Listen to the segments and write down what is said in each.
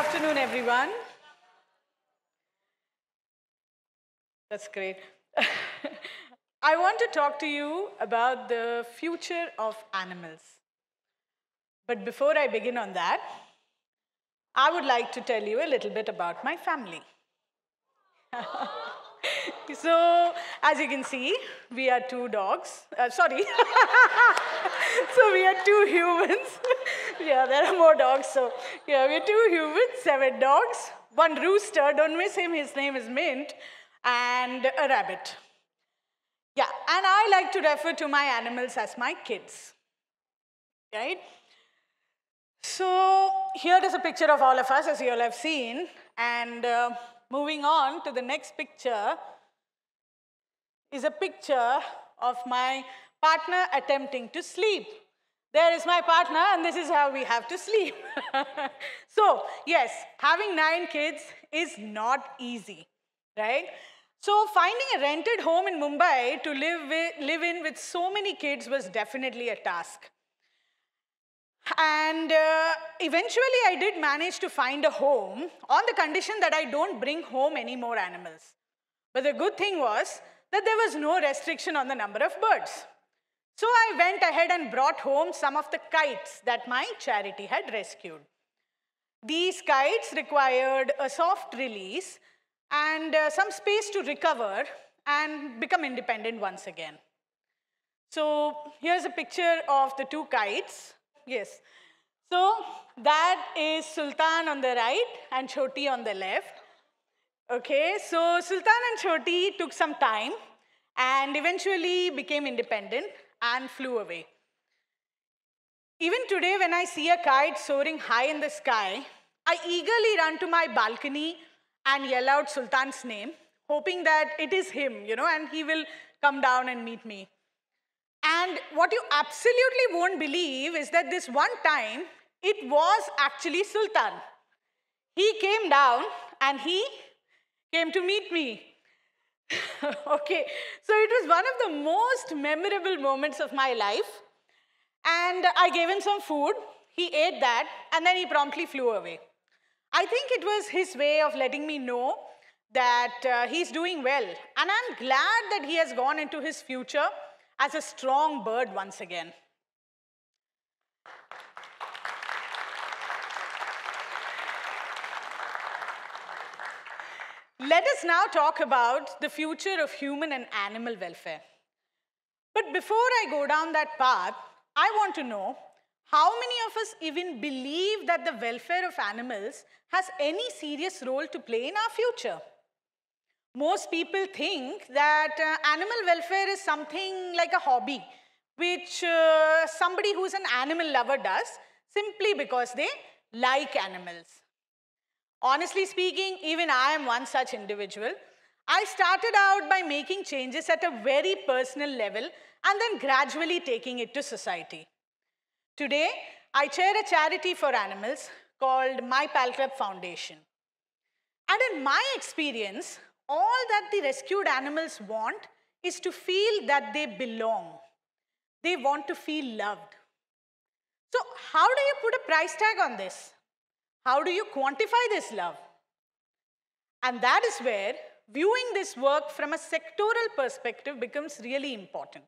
afternoon, everyone. That's great. I want to talk to you about the future of animals. But before I begin on that, I would like to tell you a little bit about my family. so, as you can see, we are two dogs. Uh, sorry. so, we are two humans. Yeah, there are more dogs. So, yeah, we're two humans, seven dogs, one rooster, don't miss him, his name is Mint, and a rabbit. Yeah, and I like to refer to my animals as my kids. Right? So, here is a picture of all of us, as you all have seen. And uh, moving on to the next picture is a picture of my partner attempting to sleep. There is my partner, and this is how we have to sleep. so, yes, having nine kids is not easy, right? So, finding a rented home in Mumbai to live, with, live in with so many kids was definitely a task. And uh, eventually, I did manage to find a home on the condition that I don't bring home any more animals. But the good thing was that there was no restriction on the number of birds. So I went ahead and brought home some of the kites that my charity had rescued. These kites required a soft release and uh, some space to recover and become independent once again. So here's a picture of the two kites. Yes. So that is Sultan on the right and Choti on the left. Okay, so Sultan and Choti took some time and eventually became independent and flew away. Even today, when I see a kite soaring high in the sky, I eagerly run to my balcony and yell out Sultan's name, hoping that it is him, you know, and he will come down and meet me. And what you absolutely won't believe is that this one time, it was actually Sultan. He came down and he came to meet me. okay, so it was one of the most memorable moments of my life. And I gave him some food, he ate that, and then he promptly flew away. I think it was his way of letting me know that uh, he's doing well. And I'm glad that he has gone into his future as a strong bird once again. Let us now talk about the future of human and animal welfare. But before I go down that path, I want to know how many of us even believe that the welfare of animals has any serious role to play in our future? Most people think that uh, animal welfare is something like a hobby, which uh, somebody who's an animal lover does simply because they like animals. Honestly speaking, even I am one such individual. I started out by making changes at a very personal level and then gradually taking it to society. Today, I chair a charity for animals called My Pal Club Foundation. And in my experience, all that the rescued animals want is to feel that they belong. They want to feel loved. So, how do you put a price tag on this? How do you quantify this love? And that is where viewing this work from a sectoral perspective becomes really important.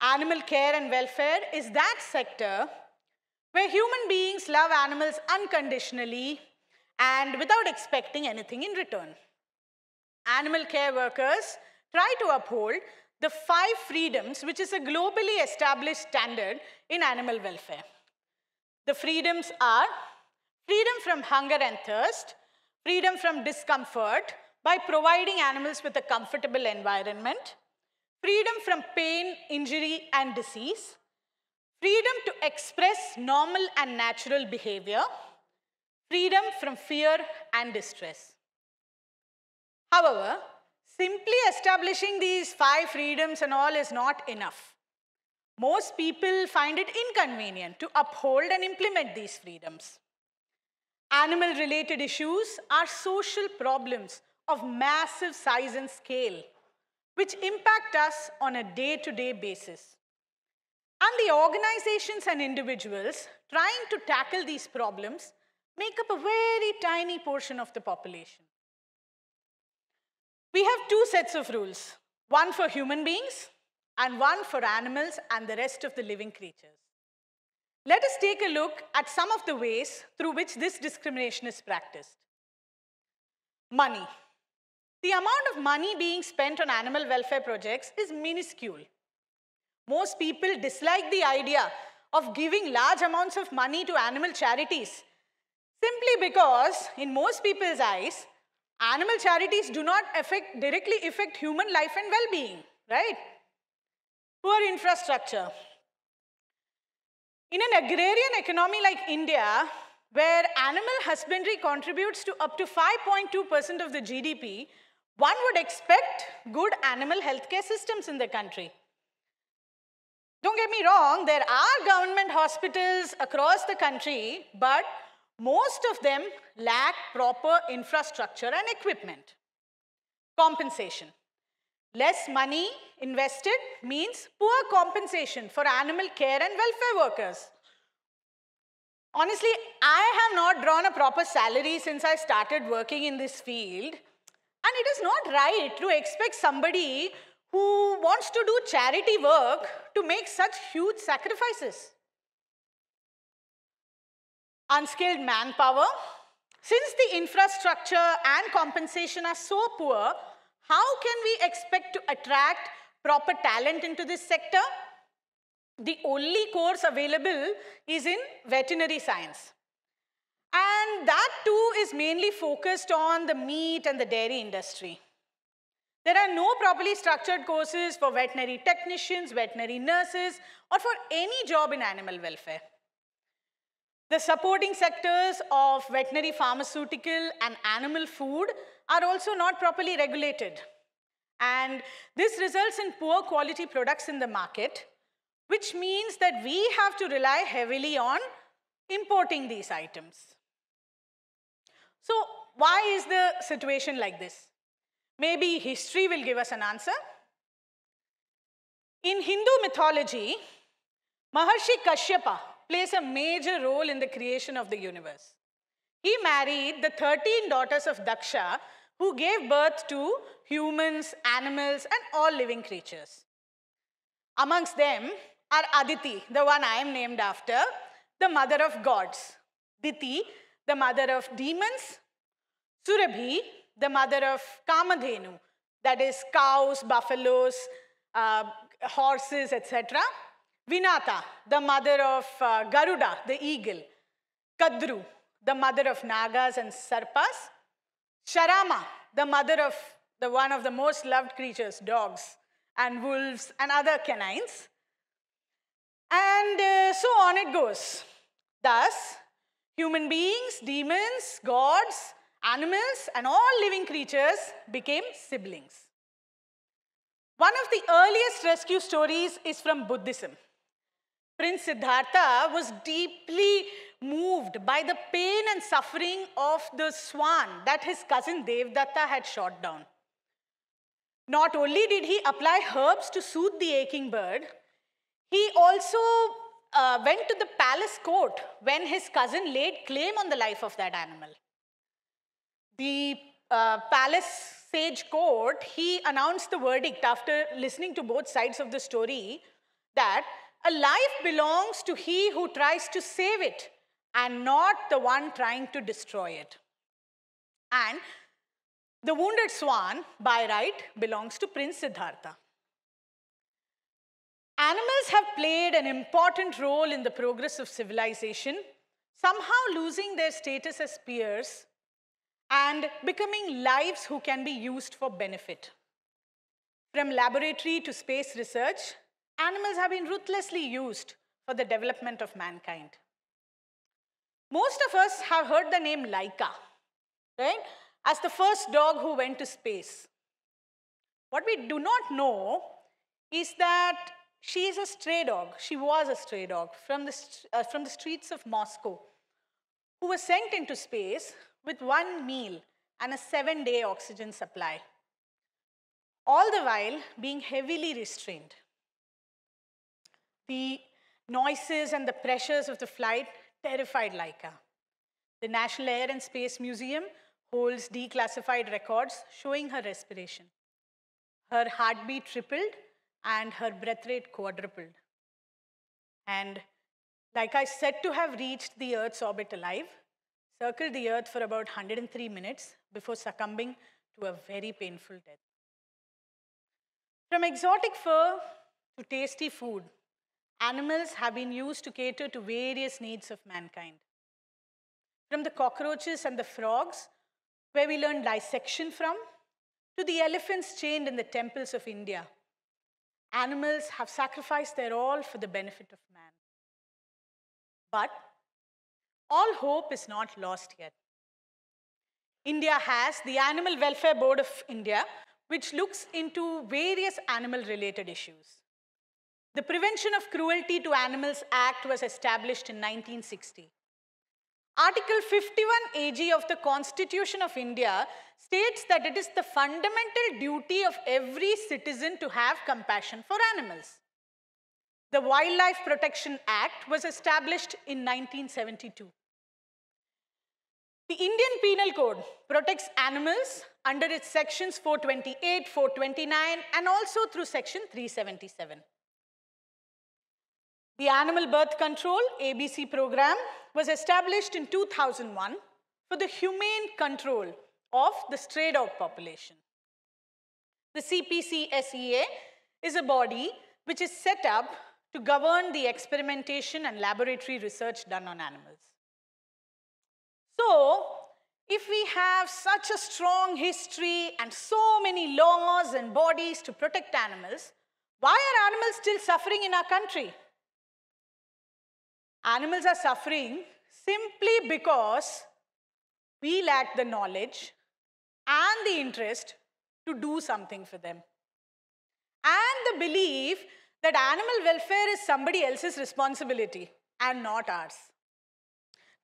Animal care and welfare is that sector where human beings love animals unconditionally and without expecting anything in return. Animal care workers try to uphold the five freedoms, which is a globally established standard in animal welfare. The freedoms are freedom from hunger and thirst, freedom from discomfort by providing animals with a comfortable environment, freedom from pain, injury, and disease, freedom to express normal and natural behavior, freedom from fear and distress. However, simply establishing these five freedoms and all is not enough. Most people find it inconvenient to uphold and implement these freedoms. Animal related issues are social problems of massive size and scale, which impact us on a day to day basis. And the organizations and individuals trying to tackle these problems make up a very tiny portion of the population. We have two sets of rules, one for human beings and one for animals and the rest of the living creatures. Let us take a look at some of the ways through which this discrimination is practiced. Money. The amount of money being spent on animal welfare projects is minuscule. Most people dislike the idea of giving large amounts of money to animal charities simply because, in most people's eyes, animal charities do not affect, directly affect human life and well-being, right? Poor infrastructure. In an agrarian economy like India, where animal husbandry contributes to up to 5.2% of the GDP, one would expect good animal healthcare systems in the country. Don't get me wrong, there are government hospitals across the country, but most of them lack proper infrastructure and equipment. Compensation. Less money invested means poor compensation for animal care and welfare workers. Honestly, I have not drawn a proper salary since I started working in this field. And it is not right to expect somebody who wants to do charity work to make such huge sacrifices. Unskilled manpower. Since the infrastructure and compensation are so poor, how can we expect to attract proper talent into this sector? The only course available is in veterinary science. And that too is mainly focused on the meat and the dairy industry. There are no properly structured courses for veterinary technicians, veterinary nurses, or for any job in animal welfare. The supporting sectors of veterinary pharmaceutical and animal food are also not properly regulated. And this results in poor quality products in the market, which means that we have to rely heavily on importing these items. So why is the situation like this? Maybe history will give us an answer. In Hindu mythology, Maharshi Kashyapa plays a major role in the creation of the universe. He married the 13 daughters of Daksha who gave birth to humans, animals, and all living creatures. Amongst them are Aditi, the one I am named after, the mother of gods. Diti, the mother of demons. Surabhi, the mother of Kamadhenu, that is cows, buffaloes, uh, horses, etc. Vinata, the mother of uh, Garuda, the eagle. Kadru, the mother of Nagas and Sarpas. Sharama, the mother of the one of the most loved creatures, dogs and wolves and other canines. And uh, so on it goes. Thus, human beings, demons, gods, animals, and all living creatures became siblings. One of the earliest rescue stories is from Buddhism. Prince Siddhartha was deeply moved by the pain and suffering of the swan that his cousin Devdatta had shot down. Not only did he apply herbs to soothe the aching bird, he also uh, went to the palace court when his cousin laid claim on the life of that animal. The uh, palace sage court, he announced the verdict after listening to both sides of the story that a life belongs to he who tries to save it and not the one trying to destroy it. And the wounded swan, by right, belongs to Prince Siddhartha. Animals have played an important role in the progress of civilization, somehow losing their status as peers and becoming lives who can be used for benefit. From laboratory to space research, animals have been ruthlessly used for the development of mankind. Most of us have heard the name Laika, right? As the first dog who went to space. What we do not know is that she is a stray dog. She was a stray dog from the, uh, from the streets of Moscow who was sent into space with one meal and a seven day oxygen supply, all the while being heavily restrained. The noises and the pressures of the flight terrified Laika. The National Air and Space Museum holds declassified records showing her respiration. Her heartbeat tripled and her breath rate quadrupled. And Laika said to have reached the Earth's orbit alive, circled the Earth for about 103 minutes before succumbing to a very painful death. From exotic fur to tasty food, animals have been used to cater to various needs of mankind. From the cockroaches and the frogs, where we learn dissection from, to the elephants chained in the temples of India, animals have sacrificed their all for the benefit of man. But all hope is not lost yet. India has the Animal Welfare Board of India, which looks into various animal related issues. The Prevention of Cruelty to Animals Act was established in 1960. Article 51 AG of the Constitution of India states that it is the fundamental duty of every citizen to have compassion for animals. The Wildlife Protection Act was established in 1972. The Indian Penal Code protects animals under its sections 428, 429, and also through section 377. The Animal Birth Control ABC program was established in 2001 for the humane control of the stray dog population. The CPC-SEA is a body which is set up to govern the experimentation and laboratory research done on animals. So, if we have such a strong history and so many laws and bodies to protect animals, why are animals still suffering in our country? Animals are suffering simply because we lack the knowledge and the interest to do something for them. And the belief that animal welfare is somebody else's responsibility and not ours.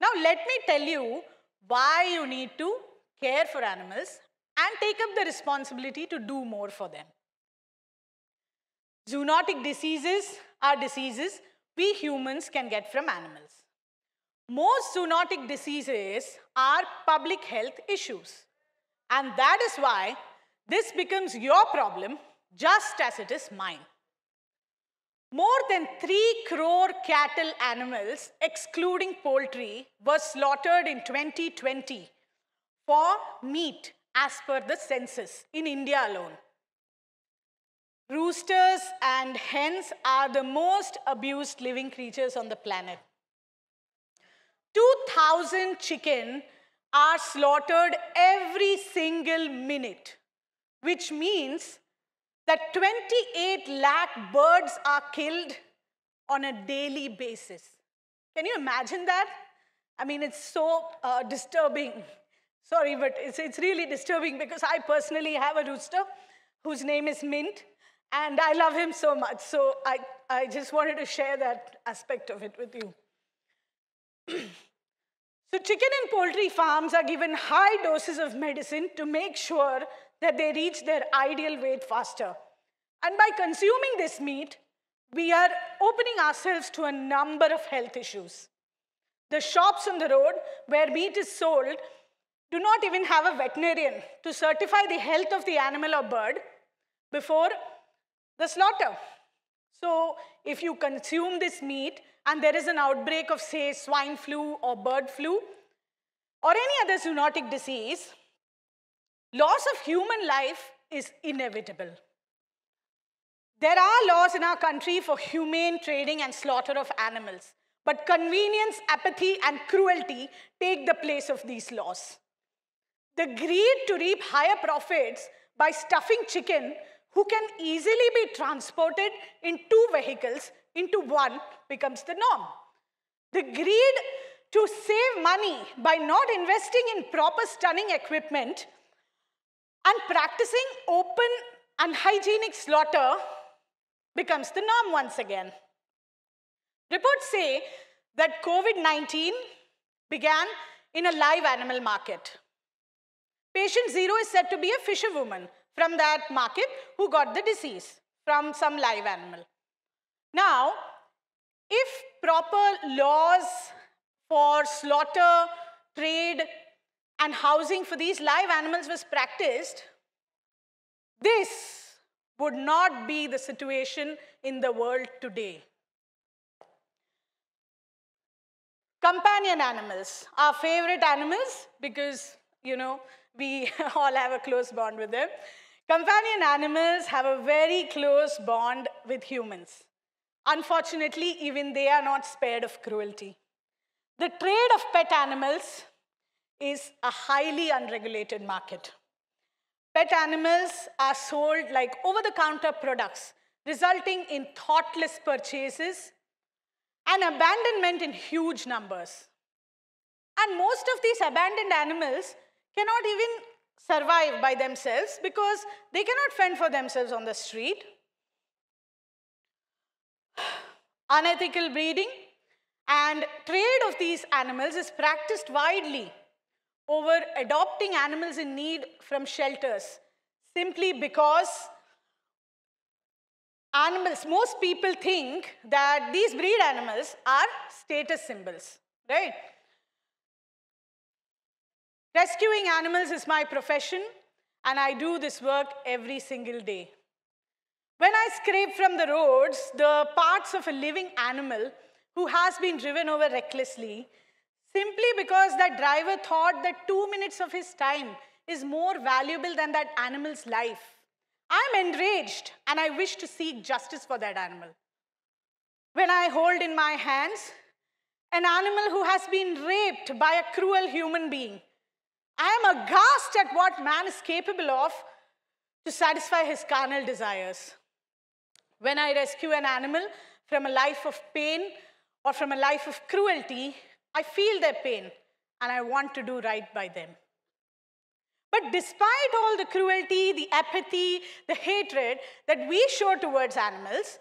Now, let me tell you why you need to care for animals and take up the responsibility to do more for them. Zoonotic diseases are diseases we humans can get from animals. Most zoonotic diseases are public health issues. And that is why this becomes your problem just as it is mine. More than 3 crore cattle animals, excluding poultry, were slaughtered in 2020 for meat as per the census in India alone. Roosters and hens are the most abused living creatures on the planet. 2,000 chicken are slaughtered every single minute, which means that 28 lakh birds are killed on a daily basis. Can you imagine that? I mean, it's so uh, disturbing. Sorry, but it's, it's really disturbing because I personally have a rooster whose name is Mint, and I love him so much. So I, I just wanted to share that aspect of it with you. so chicken and poultry farms are given high doses of medicine to make sure that they reach their ideal weight faster. And by consuming this meat, we are opening ourselves to a number of health issues. The shops on the road where meat is sold do not even have a veterinarian to certify the health of the animal or bird before the slaughter. So if you consume this meat and there is an outbreak of, say, swine flu or bird flu or any other zoonotic disease, loss of human life is inevitable. There are laws in our country for humane trading and slaughter of animals, but convenience, apathy, and cruelty take the place of these laws. The greed to reap higher profits by stuffing chicken who can easily be transported in two vehicles into one becomes the norm. The greed to save money by not investing in proper stunning equipment and practicing open and hygienic slaughter becomes the norm once again. Reports say that COVID-19 began in a live animal market. Patient zero is said to be a fisherwoman from that market who got the disease from some live animal. Now, if proper laws for slaughter trade, and housing for these live animals was practiced, this would not be the situation in the world today. Companion animals, our favorite animals, because, you know, we all have a close bond with them. Companion animals have a very close bond with humans. Unfortunately, even they are not spared of cruelty. The trade of pet animals is a highly unregulated market. Pet animals are sold like over-the-counter products, resulting in thoughtless purchases and abandonment in huge numbers. And most of these abandoned animals cannot even survive by themselves because they cannot fend for themselves on the street. Unethical breeding and trade of these animals is practiced widely over adopting animals in need from shelters simply because animals, most people think that these breed animals are status symbols, right? Rescuing animals is my profession, and I do this work every single day. When I scrape from the roads the parts of a living animal who has been driven over recklessly, simply because that driver thought that two minutes of his time is more valuable than that animal's life. I'm enraged and I wish to seek justice for that animal. When I hold in my hands an animal who has been raped by a cruel human being, I am aghast at what man is capable of to satisfy his carnal desires. When I rescue an animal from a life of pain or from a life of cruelty, I feel their pain and I want to do right by them. But despite all the cruelty, the apathy, the hatred that we show towards animals,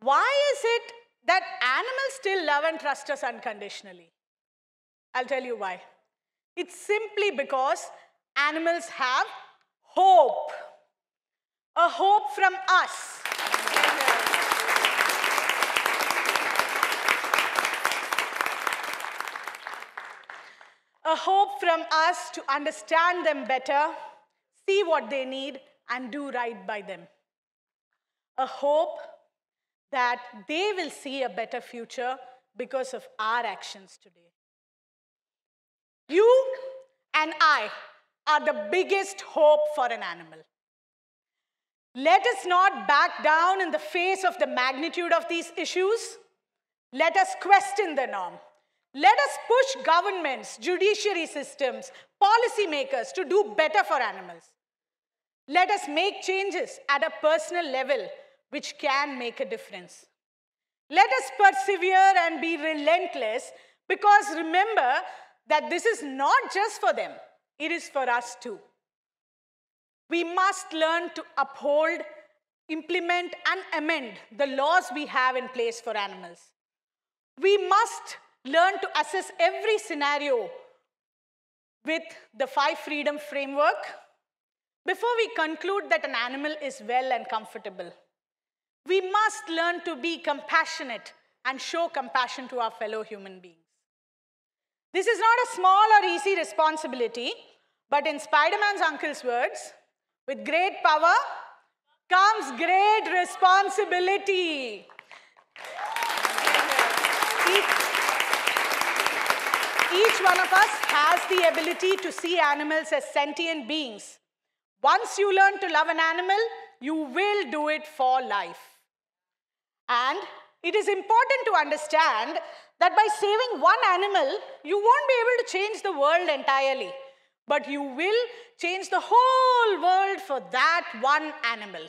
why is it that animals still love and trust us unconditionally? I'll tell you why. It's simply because animals have hope. A hope from us. a hope from us to understand them better, see what they need, and do right by them. A hope that they will see a better future because of our actions today. You and I are the biggest hope for an animal. Let us not back down in the face of the magnitude of these issues. Let us question the norm. Let us push governments, judiciary systems, policymakers to do better for animals. Let us make changes at a personal level which can make a difference. Let us persevere and be relentless because remember that this is not just for them, it is for us too. We must learn to uphold, implement, and amend the laws we have in place for animals. We must learn to assess every scenario with the five freedom framework before we conclude that an animal is well and comfortable. We must learn to be compassionate and show compassion to our fellow human beings. This is not a small or easy responsibility, but in Spider-Man's uncle's words, with great power comes great responsibility. Each one of us has the ability to see animals as sentient beings. Once you learn to love an animal, you will do it for life. And it is important to understand that by saving one animal, you won't be able to change the world entirely, but you will change the whole world for that one animal.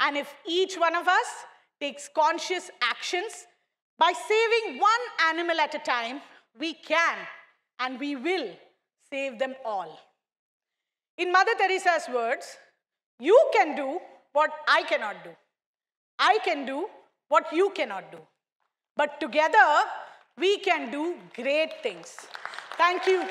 And if each one of us takes conscious actions by saving one animal at a time, we can and we will save them all. In Mother Teresa's words, you can do what I cannot do. I can do what you cannot do. But together, we can do great things. Thank you.